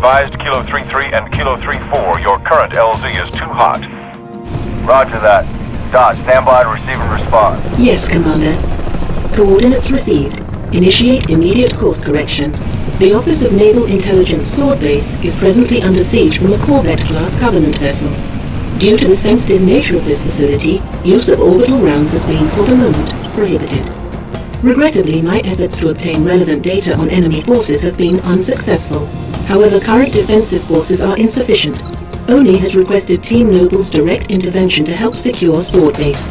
advised, Kilo 3-3 and Kilo 3-4, your current LZ is too hot. Roger that. Dot, stand by to receive. Yes, Commander. Coordinates received. Initiate immediate course correction. The Office of Naval Intelligence Sword Base is presently under siege from a Corvette-class Covenant vessel. Due to the sensitive nature of this facility, use of orbital rounds has been, for the moment, prohibited. Regrettably, my efforts to obtain relevant data on enemy forces have been unsuccessful. However, current defensive forces are insufficient. ONI has requested Team Noble's direct intervention to help secure Sword Base.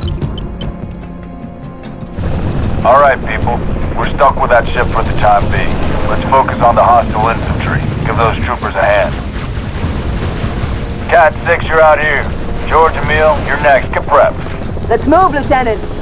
All right, people. We're stuck with that ship for the time being. Let's focus on the hostile infantry. Give those troopers a hand. Kat 6, you're out here. George Emile, you're next. Get prepped. Let's move, Lieutenant.